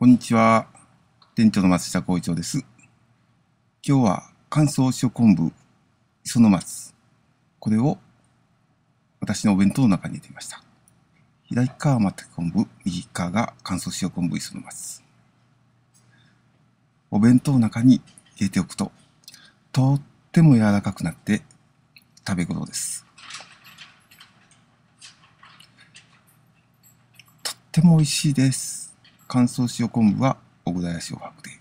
こんにちは。店長の松下幸一郎です。今日は乾燥塩昆布、磯の松。これを私のお弁当の中に入れてみました。左側は松昆布、右側が乾燥塩昆布、磯の松。お弁当の中に入れておくと、とっても柔らかくなって食べ頃です。とっても美味しいです。乾燥塩昆布は小倉屋塩白。